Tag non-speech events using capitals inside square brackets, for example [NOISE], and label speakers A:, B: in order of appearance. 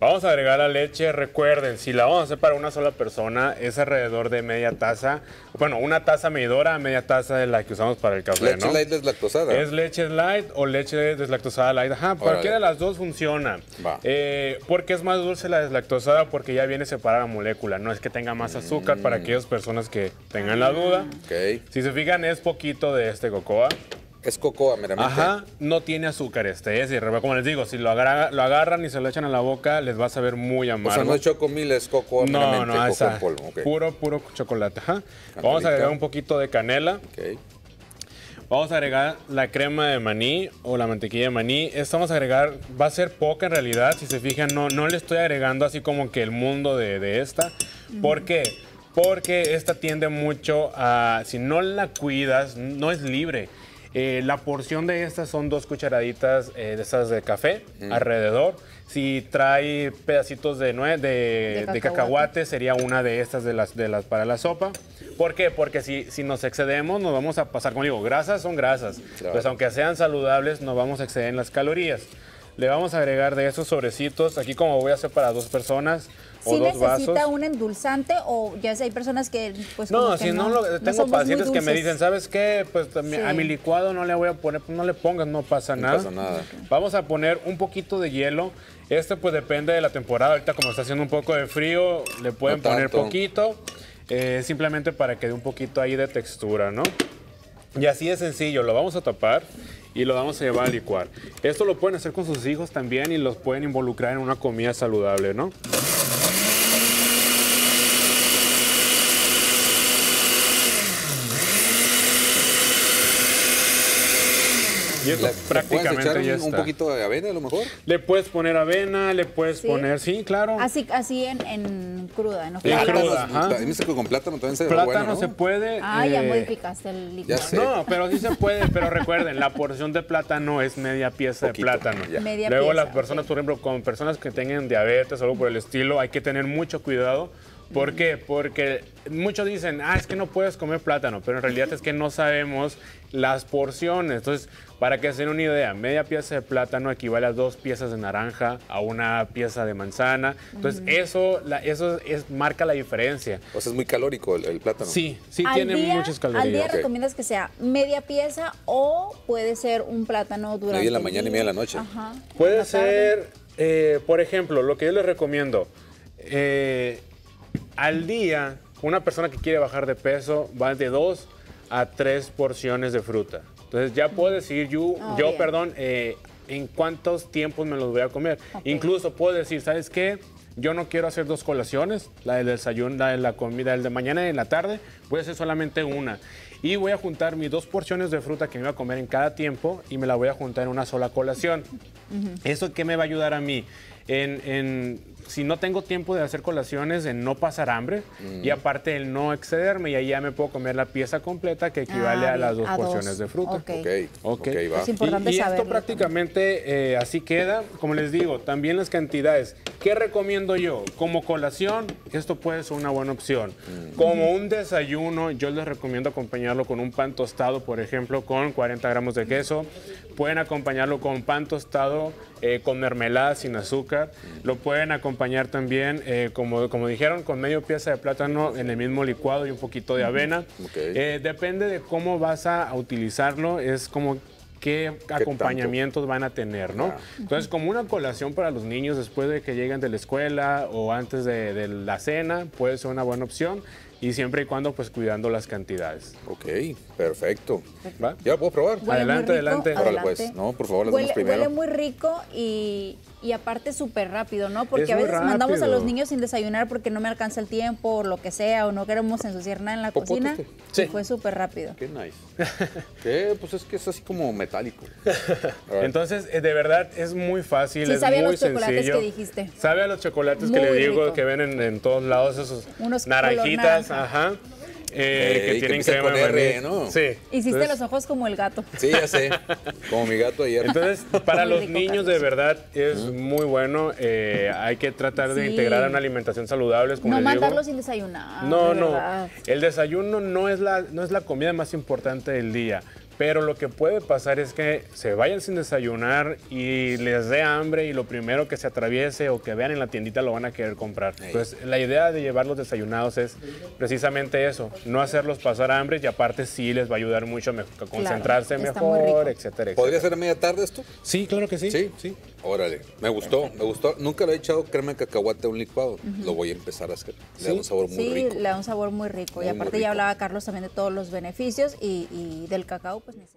A: Vamos a agregar la leche. Recuerden, si la vamos a hacer para una sola persona, es alrededor de media taza. Bueno, una taza medidora, media taza de la que usamos para el café,
B: Leche
A: ¿no?
B: light deslactosada.
A: Es leche light o leche deslactosada light. Ajá, cualquiera de las dos funciona.
B: Va.
A: Eh, porque es más dulce la deslactosada porque ya viene separada la molécula. No es que tenga más azúcar
B: Mm.
A: para aquellas personas que tengan la duda.
B: Ok.
A: Si se fijan, es poquito de este cocoa.
B: Es cocoa meramente.
A: Ajá, no tiene azúcar este. Es decir, como les digo, si lo, agarra- lo agarran y se lo echan a la boca, les va a saber muy
B: O
A: amargo.
B: sea, no es chocomil, es cocoa
A: no,
B: meramente,
A: no,
B: cocoa
A: esa.
B: en polvo. ok.
A: Puro, puro chocolate. Ajá. Vamos a agregar un poquito de canela.
B: Ok.
A: Vamos a agregar la crema de maní o la mantequilla de maní. Esta vamos a agregar, va a ser poca en realidad. Si se fijan, no, no le estoy agregando así como que el mundo de, de esta. ¿Por qué? Porque esta tiende mucho a, si no la cuidas, no es libre. Eh, la porción de estas son dos cucharaditas eh, de esas de café alrededor. Si trae pedacitos de, nue- de, de
C: cacahuate.
A: cacahuate, sería una de estas de las, de las para la sopa. ¿Por qué? Porque si, si nos excedemos, nos vamos a pasar, como digo, grasas son grasas.
B: Claro.
A: Pues aunque sean saludables, nos vamos a exceder en las calorías. Le vamos a agregar de esos sobrecitos, aquí como voy a hacer para dos personas o
C: ¿Sí
A: dos
C: necesita
A: vasos.
C: un endulzante o ya sé, hay personas que pues
A: No, si no, lo- tengo
C: muy
A: pacientes que me dicen, ¿sabes qué? Pues a mi-
C: Sí.
A: a mi licuado no le voy a poner, pues no le pongas, no pasa
B: No
A: nada.
B: pasa nada.
A: Vamos a poner un poquito de hielo. Este pues depende de la temporada. Ahorita como está haciendo un poco de frío, le pueden
B: No
A: poner
B: tanto.
A: poquito. eh, simplemente para que dé un poquito ahí de textura, ¿no? Y así de sencillo, lo vamos a tapar y lo vamos a llevar a licuar. Esto lo pueden hacer con sus hijos también y los pueden involucrar en una comida saludable, ¿no? Y esto
B: ¿Le- le puedes
A: prácticamente
B: echar
A: ya
B: un, un
A: está.
B: poquito de avena a lo mejor?
A: Le puedes poner avena, le puedes
C: ¿Sí?
A: poner, sí, claro.
C: Así, así en, en cruda, ¿no?
A: En cruda. ajá.
B: Dice que con plátano también se
A: Plátano
B: bueno, ¿no?
A: se puede.
C: Ah, ya
A: eh,
C: modificaste el líquido.
A: No, pero sí se puede, pero recuerden, la porción de plátano es media pieza
B: Poquito,
A: de plátano.
B: ya.
C: Media
A: Luego
C: pieza,
A: las personas,
C: ok.
A: por ejemplo, con personas que tengan diabetes o algo por el estilo, hay que tener mucho cuidado. ¿Por qué? Porque muchos dicen, ah, es que no puedes comer plátano, pero en realidad es que no sabemos las porciones. Entonces, para que se den una idea, media pieza de plátano equivale a dos piezas de naranja, a una pieza de manzana. Entonces, eso, la- eso es, marca la diferencia.
B: O sea, es muy calórico el, el plátano.
A: Sí, sí
C: Al
A: tiene
C: día-
A: muchas
C: Al día
A: calorías.
C: Recomiendas que sea media pieza o puede ser un plátano durante
B: Media en la mañana y media en la noche.
C: Ajá.
A: Puede ser, eh, por ejemplo, lo que yo les recomiendo, eh, al día, una persona que quiere bajar de peso va de dos a tres porciones de fruta. Entonces ya puedo decir yo,
C: Ah,
A: yo
C: bien.
A: perdón, eh, en cuántos tiempos me los voy a comer. Incluso puedo decir, ¿sabes qué? Yo no quiero hacer dos colaciones, la del desayuno, la de la comida, el de mañana y en la tarde, voy a hacer solamente una. Y voy a juntar mis dos porciones de fruta que me iba a comer en cada tiempo y me la voy a juntar en una sola colación. ¿Eso qué me va a ayudar a mí? En, en- si no tengo tiempo de hacer colaciones, en no pasar hambre
B: Mm.
A: y aparte el no excederme y ahí ya me puedo comer la pieza completa que equivale
C: Ah,
A: a las dos
C: a
A: porciones
C: dos.
A: de fruta.
C: Ok.
B: Ok,
A: Ok.
B: ok, va.
C: Es importante
A: y, y esto prácticamente eh, así queda. Como les digo, también las cantidades. ¿Qué recomiendo yo? Como colación, esto puede ser una buena opción. Como un desayuno, yo les recomiendo acompañarlo con un pan tostado, por ejemplo, con 40 gramos de queso. Pueden acompañarlo con pan tostado eh, con mermelada sin azúcar. Lo pueden acompañar también, eh, como, como dijeron, con medio pieza de plátano en el mismo licuado y un poquito de avena. Eh, depende de cómo vas a utilizarlo, es como qué acompañamientos van a tener, ¿no?
B: Ah.
A: Entonces, como una colación para los niños después de que lleguen de la escuela o antes de, de la cena, puede ser una buena opción y siempre y cuando, pues, cuidando las cantidades.
B: Ok, perfecto.
A: ¿Va?
B: ¿Ya lo puedo probar?
A: Adelante,
C: rico,
A: adelante.
B: Órale, pues. No, por favor, las
C: huele,
B: damos primero.
C: huele muy rico y, y aparte súper rápido, ¿no? Porque
A: Es
C: a veces mandamos a los niños sin desayunar porque no me alcanza el tiempo o lo que sea o no queremos ensuciar nada en la
B: Popote
C: cocina.
B: este.
A: Sí.
C: Y fue súper rápido.
B: Qué nice. [LAUGHS] ¿Qué? Pues es que es así como metálico. [LAUGHS]
A: Entonces, eh, de verdad, es muy fácil,
C: Sí,
A: es
C: sabe a los chocolates
A: sencillo.
C: que dijiste.
A: Sabe a los chocolates que le digo
C: rico.
A: que ven en, en todos lados, esos
C: Unos
A: naranjitas, ajá, eh,
B: Ey,
A: que
B: que
A: tienen
B: empiezan
A: crema
B: con. R, ¿no?
A: Sí.
C: Hiciste
A: Entonces-
C: los ojos como el gato.
B: Sí, ya sé. Como mi gato ayer.
A: Entonces, para los
C: rico,
A: niños
C: Carlos.
A: de verdad es muy bueno. eh, hay que tratar de
C: Sí.
A: integrar una alimentación saludable, como
C: no mandarlos sin desayunar.
A: No,
C: de
A: no. El desayuno no es, la, no es la comida más importante del día. Pero lo que puede pasar es que se vayan sin desayunar y les dé hambre y lo primero que se atraviese o que vean en la tiendita lo van a querer comprar. Entonces, la idea de llevarlos desayunados es precisamente eso, no hacerlos pasar hambre y aparte sí les va a ayudar mucho a, concentrarse mejor,
C: rico.
A: etcétera,
B: ¿Podría
A: etcétera.
B: ser a media tarde esto?
A: Sí, claro que sí.
B: Sí,
A: sí.
B: Órale, me gustó, me gustó. Nunca le he echado crema de cacahuate a un licuado. Lo voy a empezar a hacer. Le da un sabor muy
C: sí,
B: rico.
C: le da un sabor muy rico.
B: Muy,
C: y aparte ya hablaba Carlos también de todos los beneficios y, y del cacao, pues se-